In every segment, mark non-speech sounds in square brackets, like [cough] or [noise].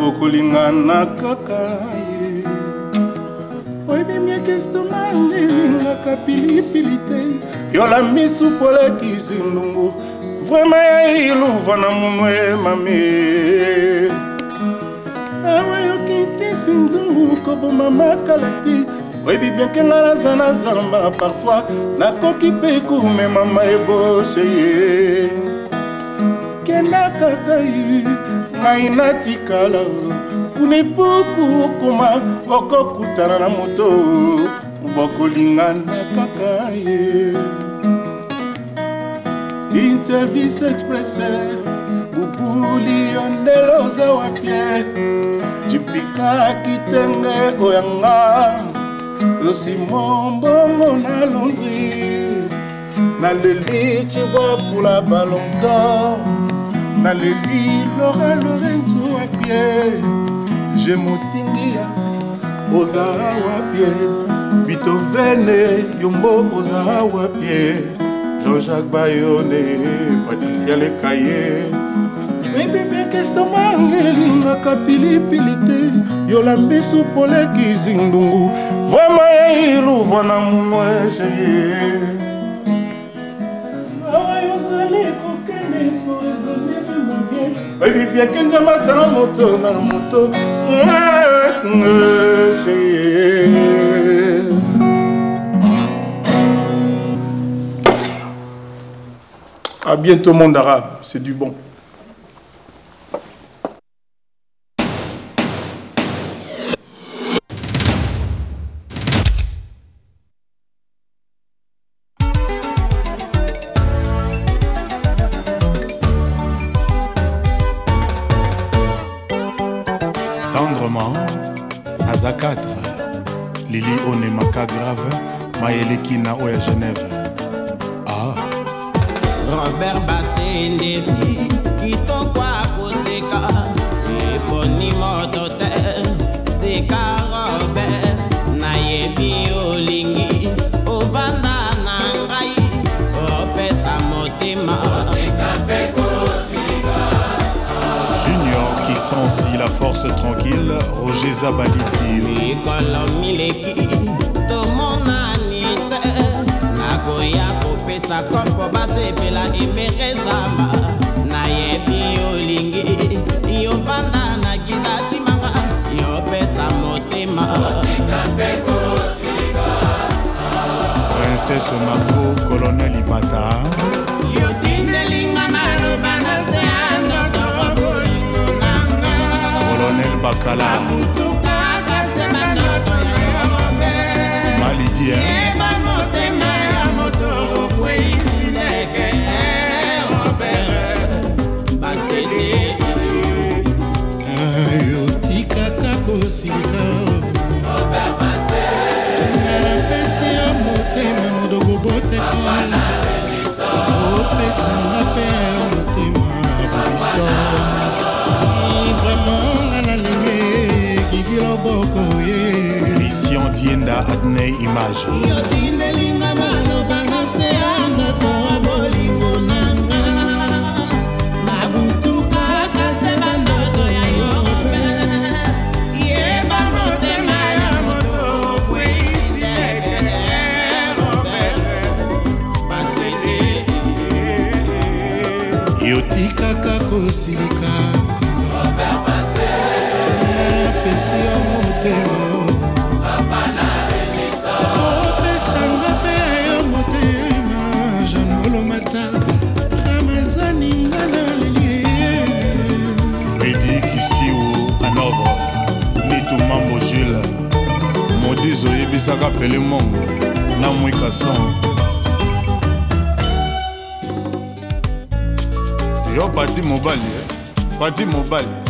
bokolingana kaka ye oyebimiaki estoma ndelingaka pilipili te yola misu polekisi ndungu vrema ya iluva na munwe mame awa yokitisi nzungu koboma makala te oyebi bianke nga naza na zamba parfois nakoki mpe komema mayeboshe ye kenda kaka ye ngai natikala kuna epuku okoma kokokutana na moto bokolingana kaka ye intervice expresse bubuli yo ndelo oza wapie jipikaki tenge oyanga yosimo mbongo na londri naleli cibwapula balongdor naleli lora lorenzo apie je motingia ozala wapie bitovene yombo ozala wapie jean-jacques bayone patricia lekaye ebebekestoma ngelingaka pilipili te yolambisu polekisi ndungu vraimen yeiluvwa na monwa echeye bien oyebi eke nzambe asala moto na moto À bientôt, monde arabe. C'est du bon. robert basendeli kitoko akoseka eponi moto te seka robert nayebi olingi obanda na ngai opesa motema Junior qui sent aussi la force tranquille, Roger Zabaliti. ya kopesa kompo basepela emerezamba nayebi olingi yovanda na kiza cimanga yopesa motema princese mako kolonel ibata yotindelinga naloba na se ya ndotoro bolingo nanga kolonel bakala malidie ya adne image yo tinelinga maloba na se ya ndoto bolingo nanga nabutukaka se bandoto ya europe yeba motema ya moto kwisi europe yo tikaka kosilika jules modizo oyebisaka pele mongo na mwikason yo pati mobali eh. pati mobali eh.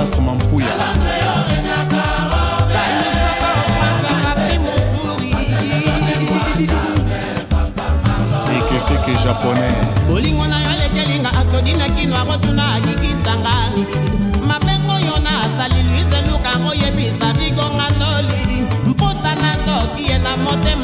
ata asoma mpuya sekeseke japonais bolingo na yo elekelinga aklodina kino akotuna akikitanga mabengo oyo nasali luise lukango oyebisa bikonga ndoli mpota nazoki ye na motema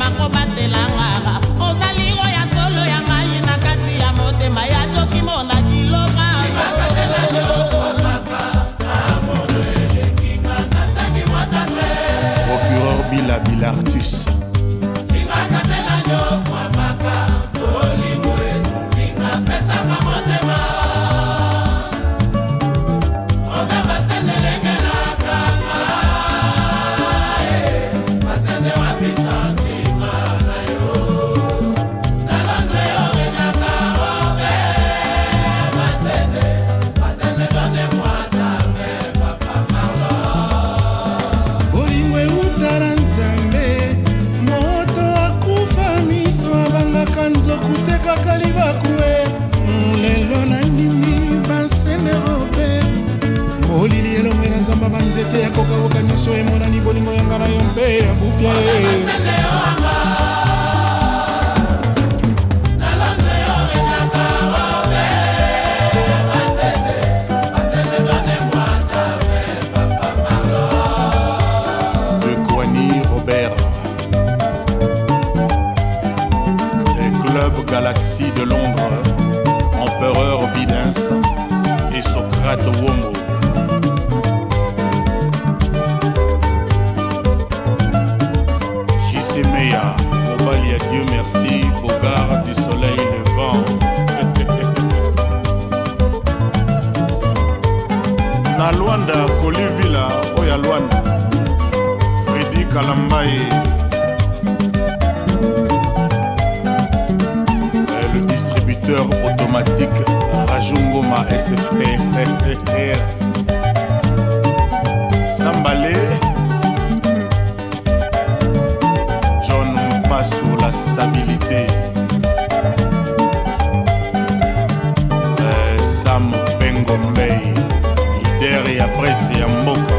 ya c'est ya mboka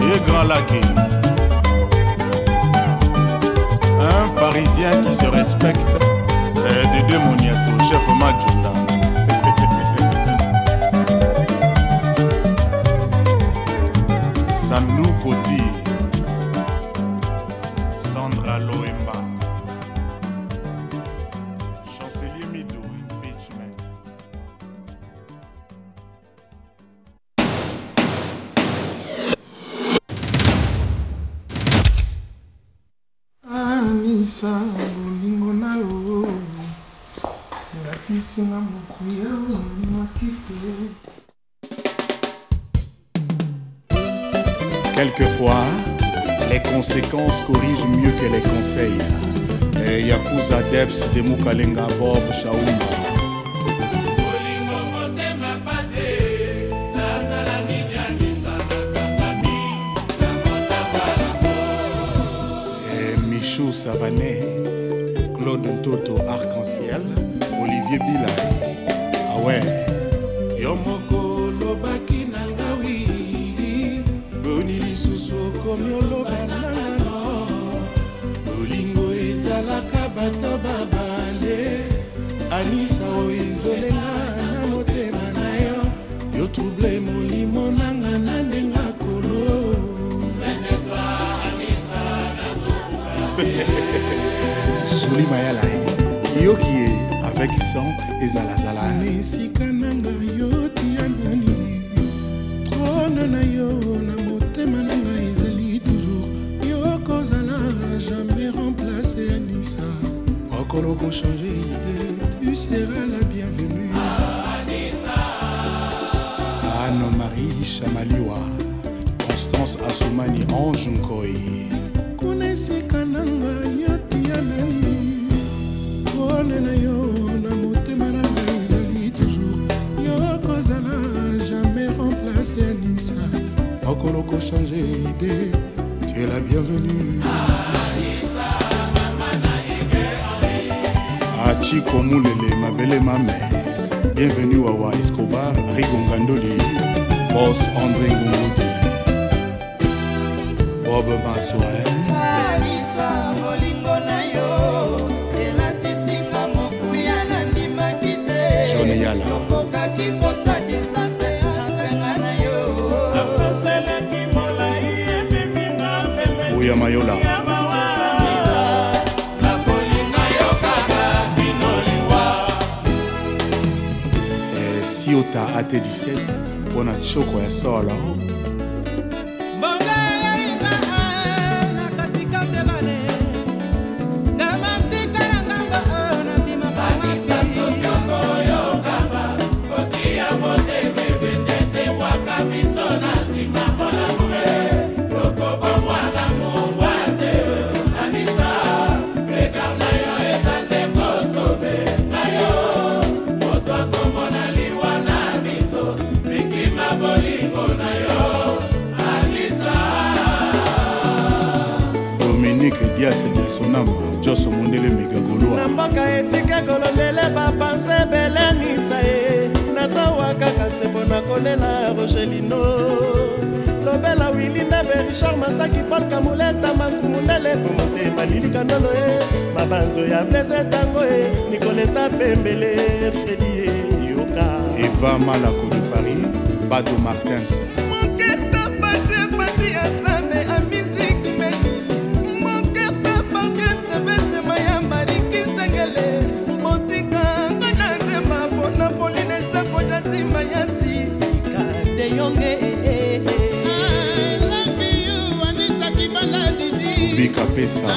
e grand laki un parisien qui se respecte et de deux moniato chef ça nous [laughs] conseil eh, yakuza deps de mukalenga bob shaumba eh, michou savane claude ntoto arc-en-ciel olivier bilai awe ah ouais. yo moko olobaki na ngawi boni lisusu okomi oloba nanga ezalaka bato babale anisa oizolenga na motema na yo yo trouble molimo nanga na ndenga kolo joli [laughs] mayala yoki ye avec son ezalazala esika nanga yo mokolo kochanger idée tu seras la bienvenue anne-marie chamaliwa constance asumani ange nkoi kuna esika na ngai yo tia nani pone na yo na motema na ngai ezali toujours yo kozala jamais remplace anisa mokolo kochange idée tu es la bienvenue ah. chiko mulele mabele mame bienvenu wawa escobar rigongandoli bos andré ngungudi bob masoel ta ate 17 mpona choko ya solo panam joso mondele megagoloa na mboka etika kolondele bapanse belenisa ye nazwaka kasebo na kolela rogelino lobela wilinda berichard masaki paul kamuleta makumundele po motema lilikandolo e mabanzo ya blese ntango e nikoleta pembele fredi e yoka eva malako de paris bado martins vika pesa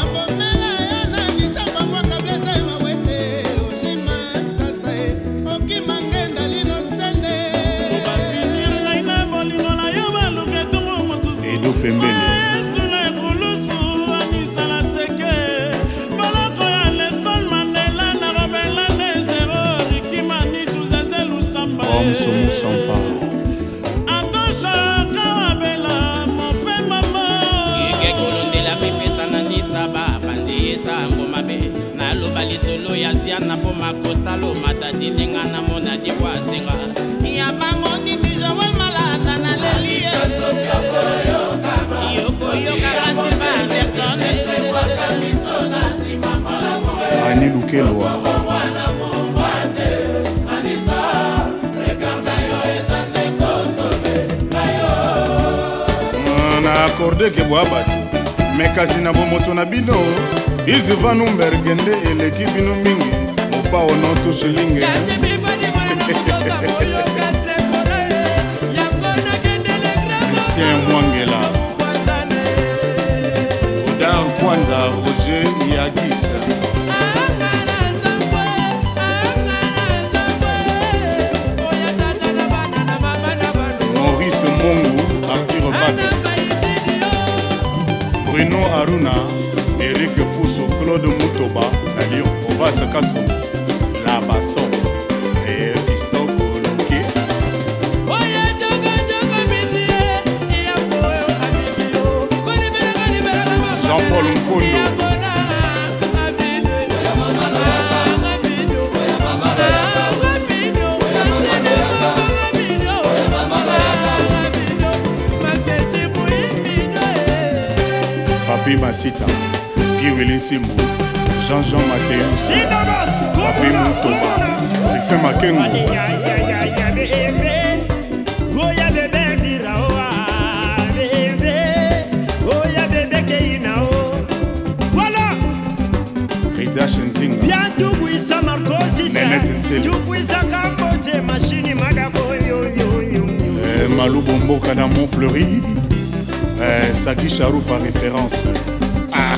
ya siana mpo makostalo matatininga na mona dipo asenga ya bango nini joel malanda na leli yokoyokaka nsima anderson ani lukelwa na akorde ke bwa bato me kasi na bomoto na bino izi vanumberg nde eleki bino mingi mobao notushilinge lucien mwangela odar kwanza roger yagisa maurice mongu artur bat bruno aruna erik fusu claude mutoba na lyon ovas kasolo la bason e fiston koloke oya jogojogo miti ye yakoyo abiki yo kolibelaka libelaka jean paul nkondo eh, eh, papi masita Henri Welensimbo Jean-Jean Mateus Papi Moutouba Efe Makengo yantukwisa markosisantukwisa kambote mashini makaboyoyoyo eh, malubo mboka na mont fleuri eh, saki charouf a référence ah.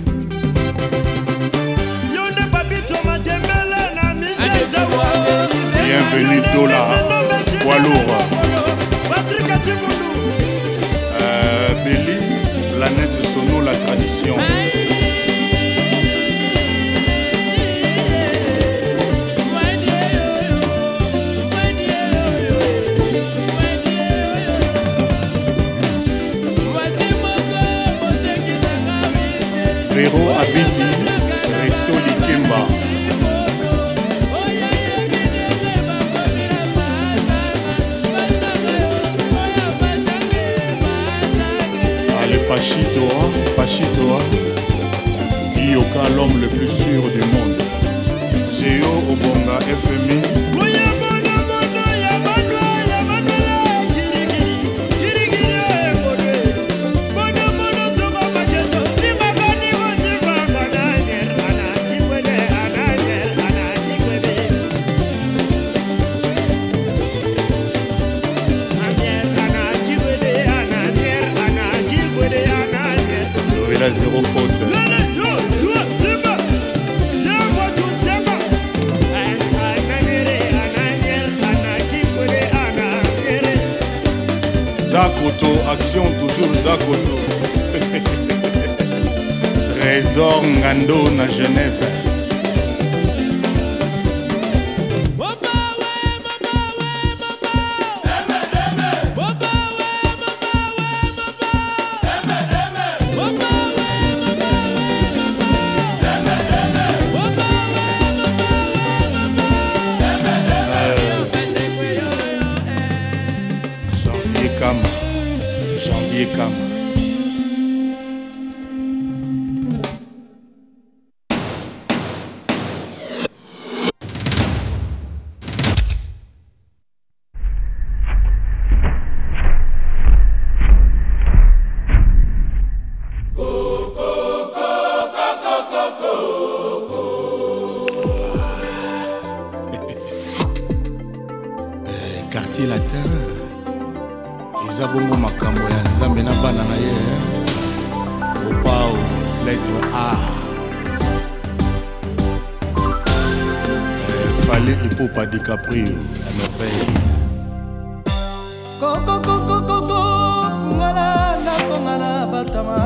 bienvenue Dola, lourd. Béli, euh, planète sono, la tradition. Pachitoa, Pachitoa, Ioka l'homme le plus sûr du monde. Géo Obonga FMI. zéro faute. Zakoto, action toujours Zakoto. [laughs] Trésor Ngando na Genève. eza bongo makambo ya nzambe na bana na ye opao lettre a eh, fale ipopa dicaprio ya norvege kokokokokoko fungala nakonga na batama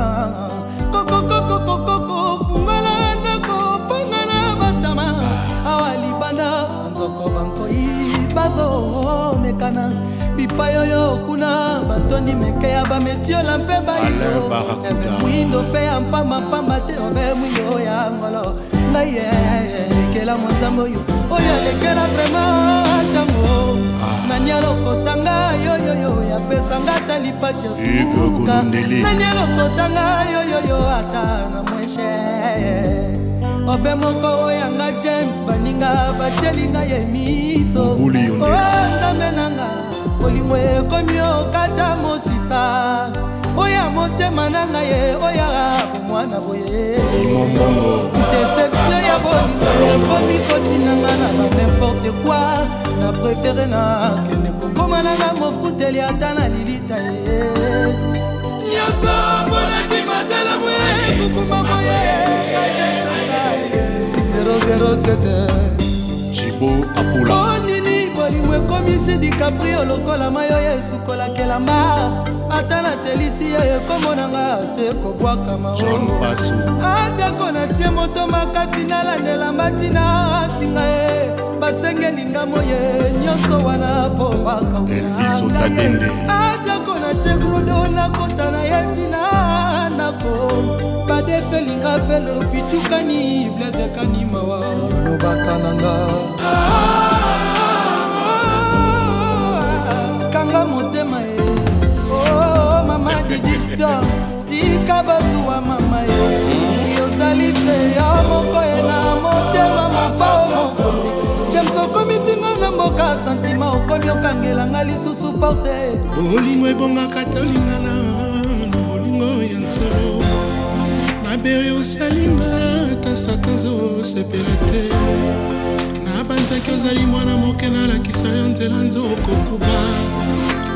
kokokokokoko fungala nakopanga na batama ah. awa libanda nzoko bankoi bazomekana epai oyo kuna batoni meke ya bametiola mpe bayindo mpe ya mpambapamba te obe mwiyo ya ngolo ngai elekela eh, eh, eh, motambo oyo oyo alekela vraimen ntango ah. nani alokotanga yoyoyo yapesanga ata lipati ya suka nani alokotanga yoyoyo ata na mweshe obe moko oyanga james baninga batyelinga ye miso bolingo ekomi okata mosisa oya motema na ngai ye oya bomwana boye deception ya bolingo ekomi kotinanga na banimporte kua na prefere nakende kokoma nanga mofuteli ata na lilita e. ye nyonso mponaki matalamu ya ekukuma moye 007 cibo apula bomo ekomisi dikaprio lokola mai oyo esukolakelamba ata natelisi ye ekomonanga se kobwakama atako natie moto makasi nalandelamba ntina asinga ye basengelinga moye nyonso wana po bakaunaaye atako natie grudo nakota na ye ntina ndako badefelinga felo pichukani blezekani mawa olobaka nanga ah! okangelanga lisusu porte olingo ebongaka tolingana na bolingo ya nsolo mabe oyo osalinga ata satan zosepela te nabanzaki ozali mwana moke nalakisa yo nzela nzo kokuba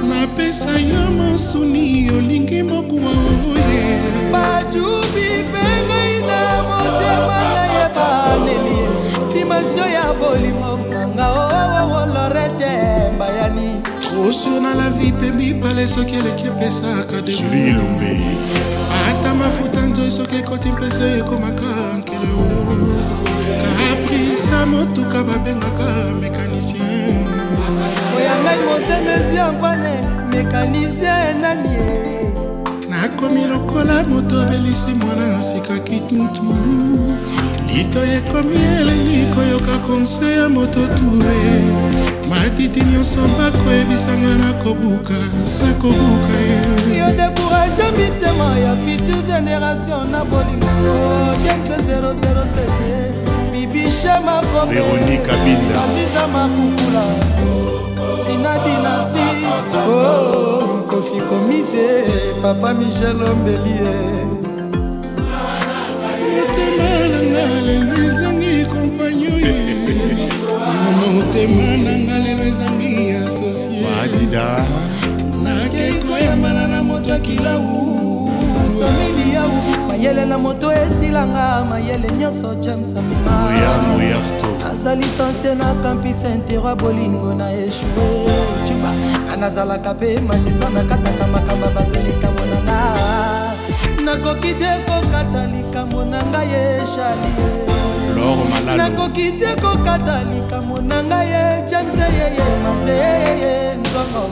napesa yo mosuni olingi mokuwa oye bajubi mpe ngai na motema na ye baneli dimasio ya bolingo osur na lavi mpe mibale soki eleki epesaka dejuli elombe ata mafuta nzoi soki ekoti mpesa ekomaka nkele kaprisa motuka babengaka mekanisien oyangai motemeziampane mekanisien nanie akomi lokola moto abelisi mwana sika kitutu litoyi ekomi elengi koyoka konse ya moto tue matiti nyonso bakoyebisanga na kobuka sa kobuka ye yo dekourage mitema ya future génération na bolingo james 007 bibishe makobe veronika binda aziza makukula adina dinasti nkosi oh, komise papa michel ombelie motema nanga lelo ezangi kompanyo motema nanga lelo ezangi asosieadida nakei koyambana na moto akilau someli yau mayele na moto esilanga mayele nyonso james amema naza lisanse na kampi sentero bolingo na eshue cuba nazalaka mpe magisa nakataka makambo bato likambo na nga nakoki te kokata likambo na ngai eshalie nakoki te kokata likambo na ngai e james yeye mazeyeye nzongo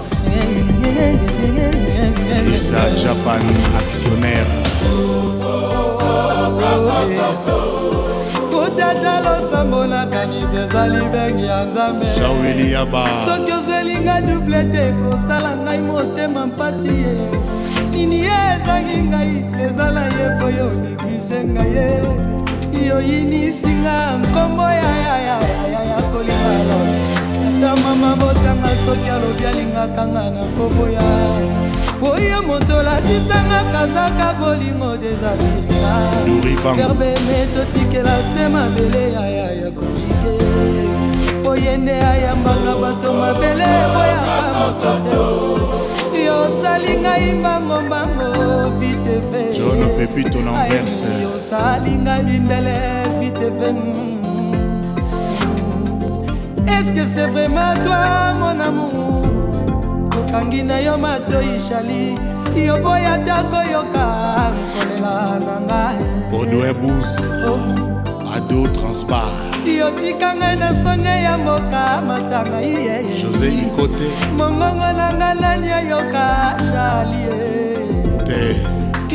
isa japan actionnaire oh, oh, oh, oh, oh, oh, oh. tata losambolaka nive ezali bengi ya nzambesoki ozwelinga duble te kosala ngai motema mpasi ye nini ye ezangi ngai ezala ye po yo neglige ngai ye yoyinisinga nkombo ya yaya ya kolinga lona ata mama botanga soki alobi alingaka nga na koboya boye moto lakisanga kazaka bolingo dezakiaverbene totikela se mabele yaya ya kojike boye nde ayambaka bato mabele boyaka moto te yosali ngai mbangombango vitefe yosali ngai bimbele vitefe est-ce que c'est vraiment toi mon amour tokangi na yo matoi shali yoboya atako yoka nkolela na ngai bodoe oh. bus ado transbar yotika ngai na songe ya mboka matanga ye josé ikote mongongo na ngai nani ayoka shalie te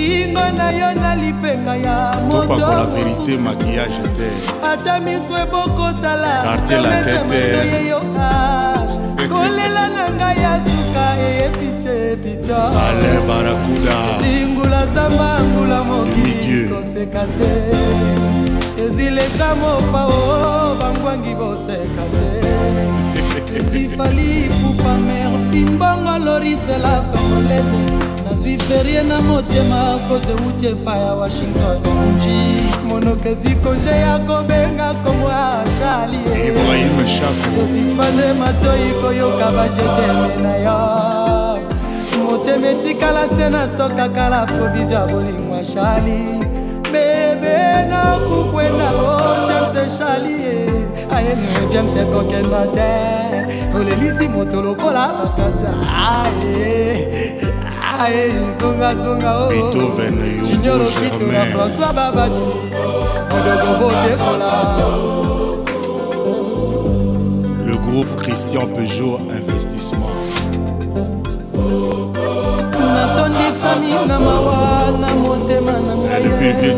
kingo na yo na lipeka ya motoverité maquillage te ata miso ebokotala emetamayeyo [laughs] kolela na ngai ya suka eyebi te bitolingula zamba ngula mokili koseka te ezileka mopa o bangwangi boseka te [laughs] ezifali pupa mer fimbongo lorisela tongolete nazwi ferie na motema kozeuti epai ya washington nji monoka ezwikonje ya kobenga kombo ya charlieesispande eh. matoi koyoka bajeteme na yo motema etikala se na stokaka la provizio ya bolingwa shali bebe nakukwenda o james shalie eh. aye james ekokenda te olelisi moto lokola bakata aye aye zongazongajinyoro oh. kitunga françois babadi modogo botekola Le groupe Christian Peugeot Investissement. natondisami na mawa na motema na eh, ngai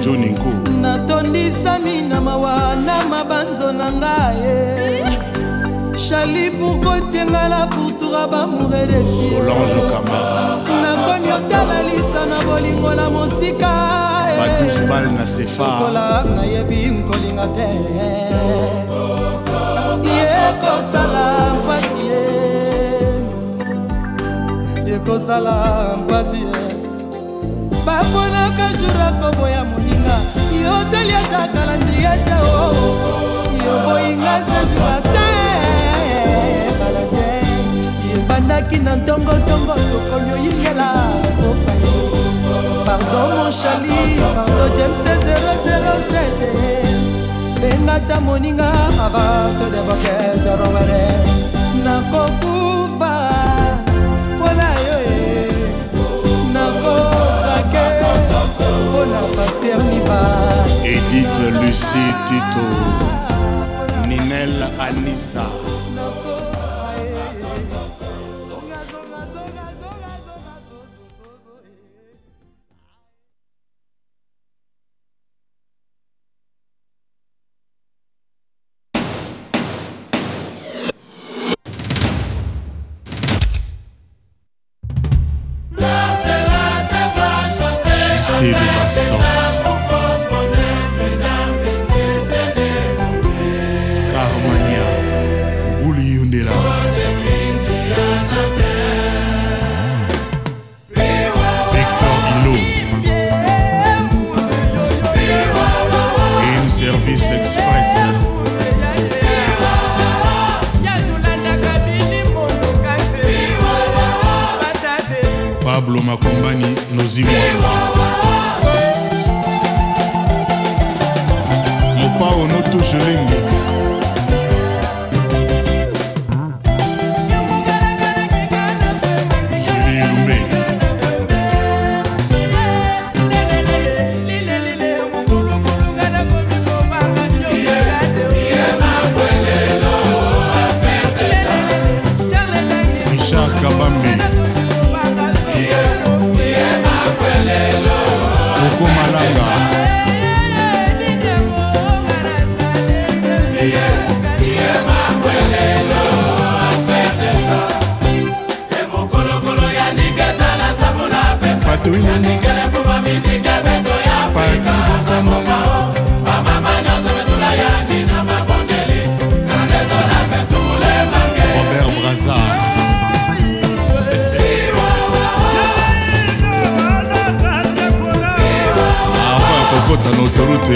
natondisami na mawa na mabanzo na ngai chali pourko tiengala pourtoura bamoure de solange kamara nakomi otala lisa na bolingo eh. na mosika badusbal na sefaokola nayebi nkolinga te eh. yekosala mpasi eh. ye yekosala mpasi ye baponaka jura koboya moninga yo taliatakala ndiete o oh. yo boyinga seviwasa bandaki na ntongotongo tokoli oyingela pardon mon chali pardon james 007 bengata moninga avato de boke zerowere nakokufa mpona yo e nakozake mpona paster miba edith lucie tito ninel anisa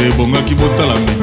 ebongaki botala mbi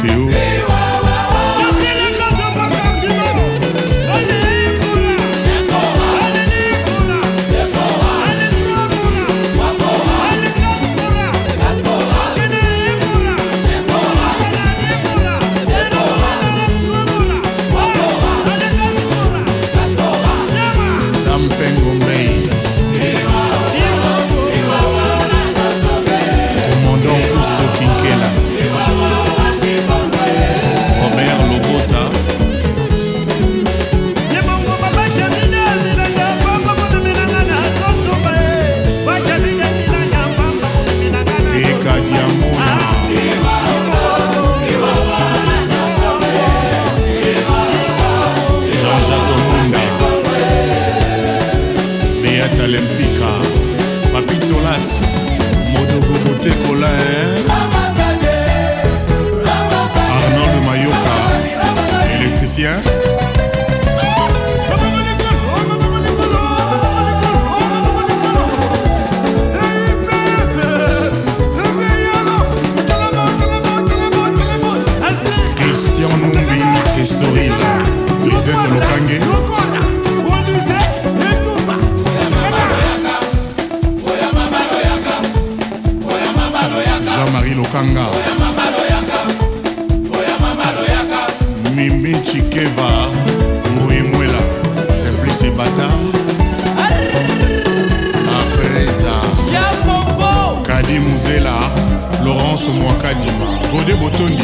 Laurence Mwakanima, Godé Botoni.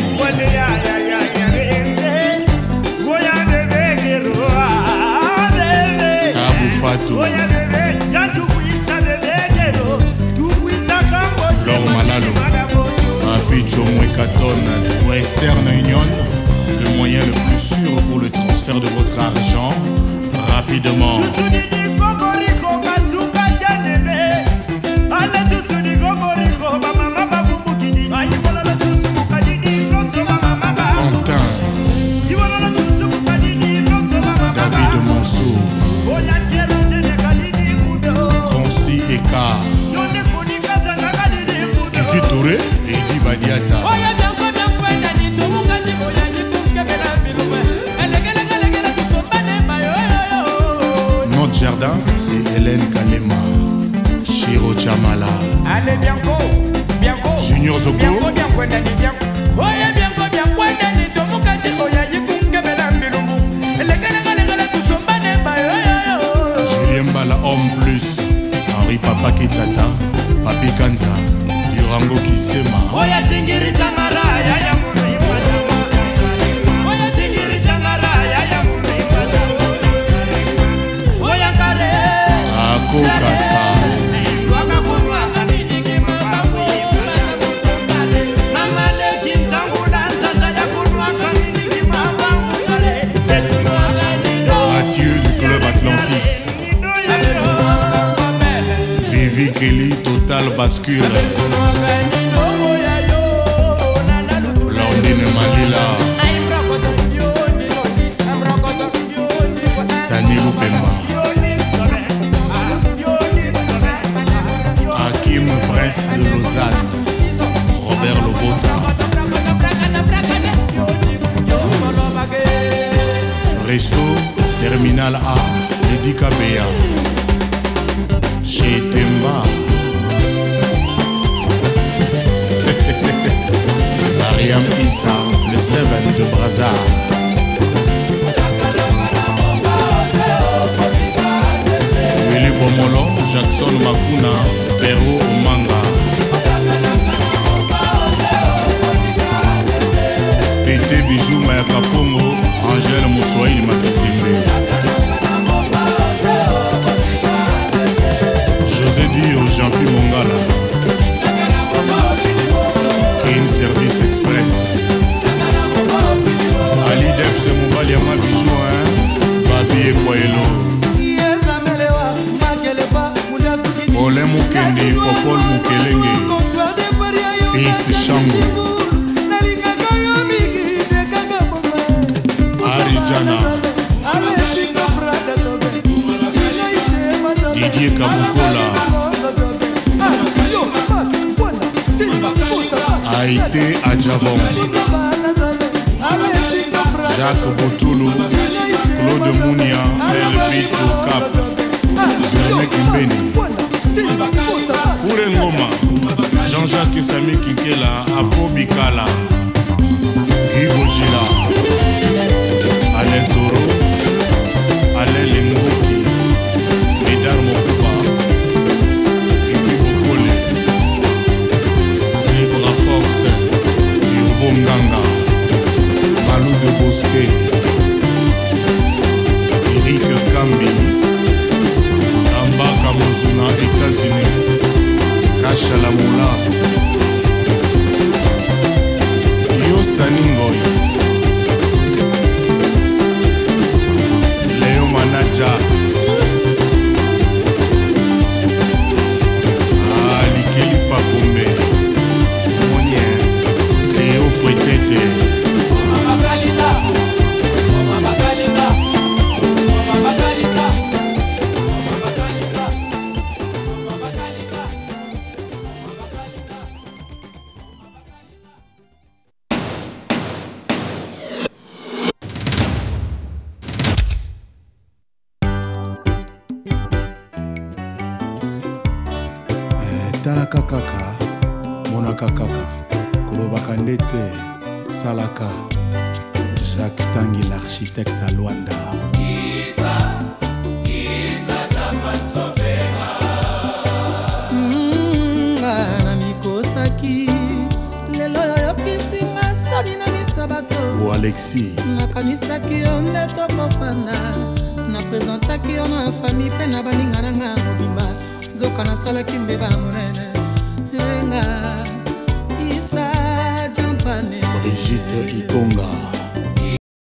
Western Union, le moyen le plus sûr pour le transfert de votre argent rapidement. Jamala. Allez, Bianco, Bianco. Junior Zoko. Bianco, Bianco, Nani, Bianco. Oye, Bianco, Bianco, Nani, Tomukati, Oya, Yikun, Kebela, Milumbu. Legalega, Legala, Tusombane, Bayo. Julien Bala, homme plus. Henri Papa Kitata, Papi Kanza, Durango Kisema. Oya, Tingiri, Tanga. bascule. Blandine Malila. Stanley Lupemba. Hakim Vresse de Lausanne. Robert Lobota. Resto, Terminal A, Edika Béa. Chez Temba. Mariam Issa, le Seven de Brazard. Willy Bomolo, Jackson Makuna, Perro Omanga. Pété Bijou Mayaka Pongo, Angèle Moussoïd Makasimbe. José Dio, Jean-Pierre Mongala. se mobali ya mabijo babi ekwaelo ole mokendi popol mokelenge pis shango arijana didie kabukola aite ajavon Jacques Botoulou, Claude Mounia, Elbito Cap, Germain Kimbeni, Foure Ngoma, Jean-Jacques Sami Kinkela, Apo Bikala, Guy Gojila, Alain Toro, Alain Lingoki, Médard Moko. na états-unis kasha la molas yo staningoy